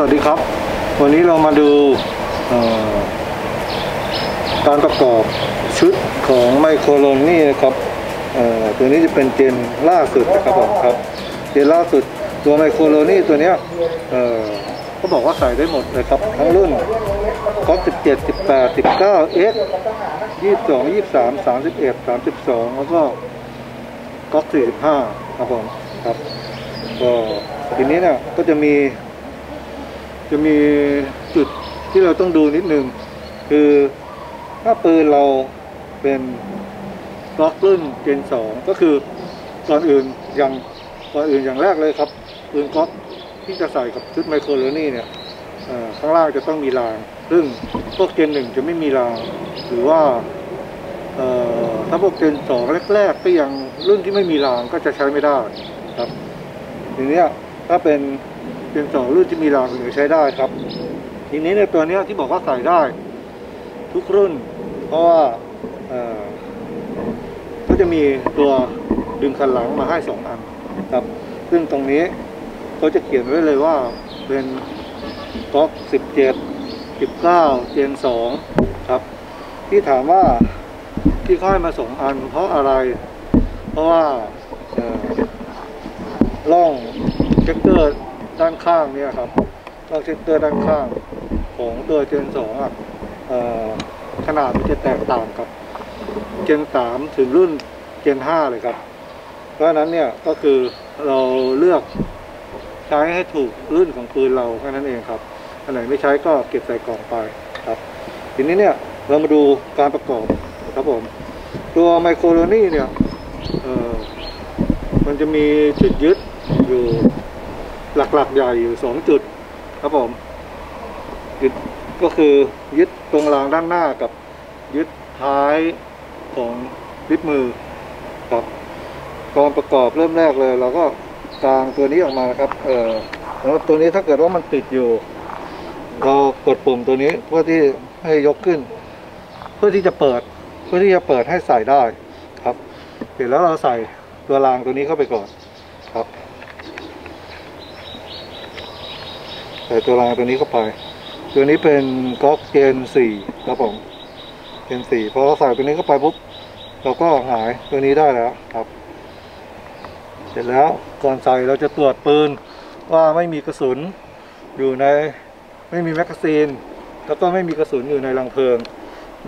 สวัสดีครับ วันนี้เรามาดูการประกอบชุดของไมโครโลนี่นะครับตัวนี้จะเป็นเจนล่าสุดนะครับผมครับ เจนล่าสุดตัวไมโครโลนี่ตัวนี้ก็บอกว่าใส่ได้หมดเลยครับ ทั้งรุ่นก๊อก17 18 19 X 22 23 31 32 แล้วก็ก๊อก45ครับผมครับก็ทีนี้เนี่ยก็จะมี จะมีจุดที่เราต้องดูนิดนึง คือถ้าปืนเราเป็นกล็อกรุ่นเจนสองก็คือก่อนอื่นอย่างก่อนอื่นอย่างแรกเลยครับปืนกล็อกที่จะใส่กับชุดไมโครโลนี่เนี่ยข้างล่างจะต้องมีราง ซึ่งพวกเจนหนึ่งจะไม่มีราง หรือว่าถ้าพวกเจนสองแรก ๆ ก็ยังรุ่นที่ไม่มีรางก็จะใช้ไม่ได้ครับทีนี้ถ้าเป็น เป็นสองรุ่นที่มีรางถึงจะใช้ได้ครับทีนี้ในตัวนี้ที่บอกว่าใส่ได้ ทุกรุ่น เพราะว่าเอ่อก็จะมีตัวดึงคันหลังมาให้สองอันครับ ซึ่งตรงนี้เขาจะเขียนไว้เลยว่าเป็นก๊อกสิบเจ็ดสิบเก้า Gen สองครับ ที่ถามว่าที่ให้มาสองอัน เพราะอะไร เพราะว่าร่องร่อง ejector ด้านข้างเนี่ยครับร่อง ejector ด้านข้างของตัว Gen สองอะขนาดมันจะแตกต่างกับ Gen สามถึงรุ่น Gen ห้าเลยครับ เพราะฉะนั้นเนี่ยก็คือเราเลือกใช้ให้ถูกรุ่นของปืนเราแค่นั้นเองครับอันไหนไม่ใช้ก็เก็บใส่กล่องไปครับ ทีนี้เนี่ยเรามาดูการประกอบครับผม ตัวไมโครโลนี่เนี่ยมันจะมีจุดยึดอยู่ หลักๆใหญ่อยู่สองจุดครับผมยึดก็คือยึดตรงรางด้านหน้ากับยึดท้ายของลิฟต์มือครับตอนประกอบเริ่มแรกเลยเราก็กางตัวนี้ออกมาครับ เออแล้วตัวนี้ถ้าเกิดว่ามันติดอยู่ เรากดปุ่มตัวนี้เพื่อที่ให้ยกขึ้น เพื่อที่จะเปิด เพื่อที่จะเปิดให้ใส่ได้ครับ เสร็จแล้วเราใส่ตัวรางตัวนี้เข้าไปก่อนครับ ใส่ตัวรางตัวนี้เข้าไป ตัวนี้เป็นก๊อกเจนสี่ครับผม Gen สี่พอเราใส่ตัวนี้เข้าไปปุ๊บเราก็หงายตัวนี้ได้แล้วครับ เสร็จแล้วก่อนใส่เราจะตรวจปืนว่าไม่มีกระสุนอยู่ในไม่มีแมกกาซีน แล้วก็ไม่มีกระสุนอยู่ในรังเพลิง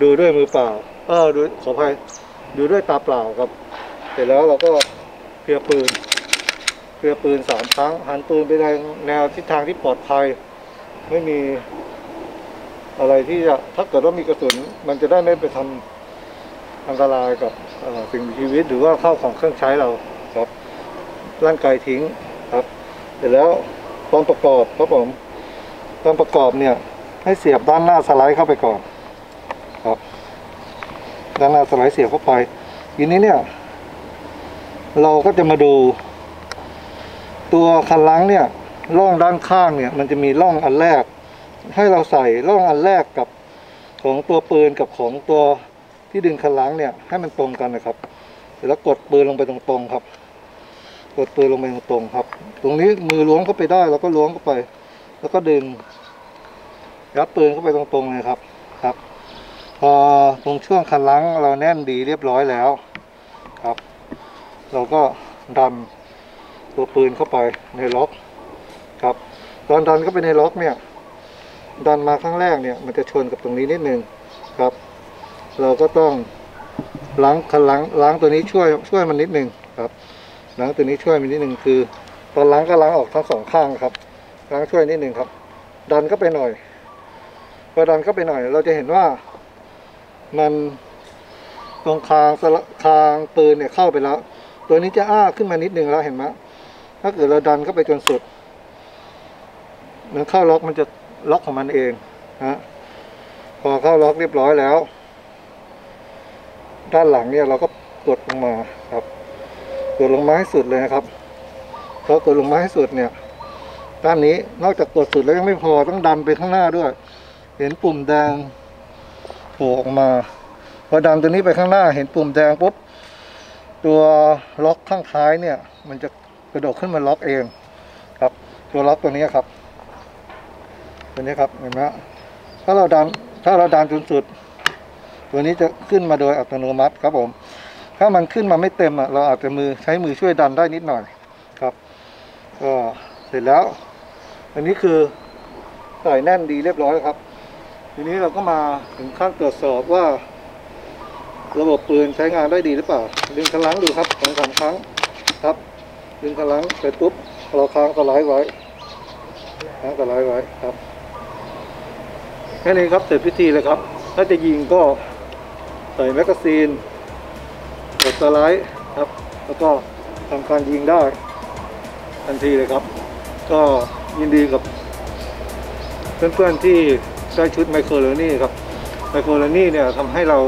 ดูด้วยมือเปล่า เออดูขออภัยดูด้วยตาเปล่าครับ เสร็จแล้วเราก็เคลียร์ปืน เคลียร์ปืนสามครั้งหันปืนไปในแนวทิศทางที่ปลอดภัย ไม่มีอะไรที่จะถ้าเกิดว่ามีกระสุน มันจะได้ไม่ไปทำอันตรายกับสิ่งมีชีวิตหรือว่าเข้าของเครื่องใช้เราครับ ร่างกายทิ้งครับ เสร็จแล้วตอนประกอบครับผมตอนประกอบเนี่ย ให้เสียบด้านหน้าสไลด์เข้าไปก่อน ครับ ด้านหน้าสไลด์เสียบเข้าไปทีนี้เนี่ย เราก็จะมาดู ตัวคันล้างเนี่ยร่องด้านข้างเนี่ยมันจะมีร่องอันแรก ให้เราใส่ร่องอันแรกกับของตัวปืนกับของตัวที่ดึงคันล้างเนี่ยให้มันตรงกันนะครับแล้วกดปืนลงไปตรงๆครับ กดปืนลงไปตรงๆครับ ตรงนี้มือล้วงเข้าไปได้เราก็ล้วงเข้าไป แล้วก็ดึงยัดปืนเข้าไปตรงๆเลยครับครับ พอตรงช่วงคันล้างเราแน่นดีเรียบร้อยแล้วครับ เราก็ดัน ตัวปืนเข้าไปในล็อกครับตอนดันเข้าไปในล็อกเนี่ย ดันมาครั้งแรกเนี่ย มันจะชนกับตรงนี้นิดนึงครับ เราก็ต้องล้างคันล้างล้างตัวนี้ช่วยช่วยมันนิดนึงครับล้างตัวนี้ช่วยมันนิดนึงคือ ตอนล้างก็ล้างออกทั้งสองข้างครับล้างช่วยนิดนึงครับ ดันเข้าไปหน่อยพอดันเข้าไปหน่อย เราจะเห็นว่ามันตรงคางสละคางปืนเนี่ยเข้าไปแล้ว ตัวนี้จะอ้าขึ้นมานิดนึงแล้วเห็นไหม ถ้าเกิดเราดันเข้าไปจนสุดมันเข้าล็อกมันจะล็อกของมันเองฮะพอเข้าล็อกเรียบร้อยแล้ว ด้านหลังเนี่ยเราก็กดลงมาครับกดลงมาให้สุดเลยนะครับพอกดลงมาให้สุดเนี่ยด้านนี้นอกจากกดสุดแล้วยังไม่พอต้องดันไปข้างหน้าด้วย เห็นปุ่มแดงโผล่ออกมา พอดันตัวนี้ไปข้างหน้า เห็นปุ่มแดงปุ๊บตัวล็อกข้างท้ายเนี่ย มันจะ กระโดดขึ้นมาล็อกเองครับตัวล็อกตัวนี้ครับ ตัวนี้ครับเห็นไหมถ้าเราดันถ้าเราดันจนสุด ตัวนี้จะขึ้นมาโดยอัตโนมัติครับผม ถ้ามันขึ้นมาไม่เต็มอะเราอาจจะมือใช้มือช่วยดันได้นิดหน่อยครับก็เสร็จแล้ว อันนี้คือใส่แน่นดีเรียบร้อยแล้วครับ ทีนี้เราก็มาถึงขั้นตรวจสอบว่า ระบบปืนใช้งานได้ดีหรือเปล่าดึงคันรั้งดูครับสองสามครั้งครับ ดึงคันรั้งเสร็จปุ๊บเราค้างสไลด์ไว้ค้างสไลด์ไว้ครับแค่นี้ครับเสร็จพิธีเลยครับ ถ้าจะยิงก็ใส่แมกกาซีนกดสไลด์ครับ แล้วก็ทำการยิงได้ทันทีเลยครับ ก็ยินดีกับ เพื่อนๆที่ได้ชุดไมโครเลอนี่ครับไมโครเลอนี่เนี่ยทำให้เรา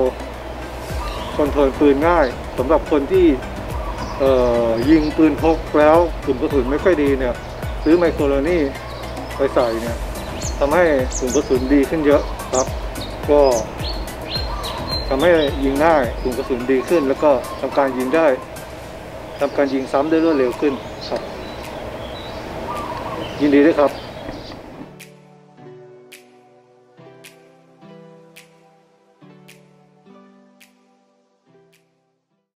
คอนโทรลปืนง่ายสำหรับคนที่ ยิงปืนพกแล้วกลุ่มกระสุนไม่ค่อยดีเนี่ยซื้อไมโครเลนี่ไปใส่เนี่ยทำให้กลุ่มกระสุนดีขึ้นเยอะครับ ก็ทำให้ยิงง่ายกลุ่มกระสุนดีขึ้น แล้วก็ทำการยิงได้ทำการยิงซ้ำได้รวดเร็วขึ้นครับ ยินดีด้วยครับ